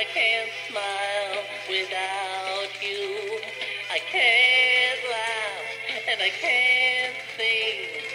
I can't smile without you. I can't laugh and I can't sing.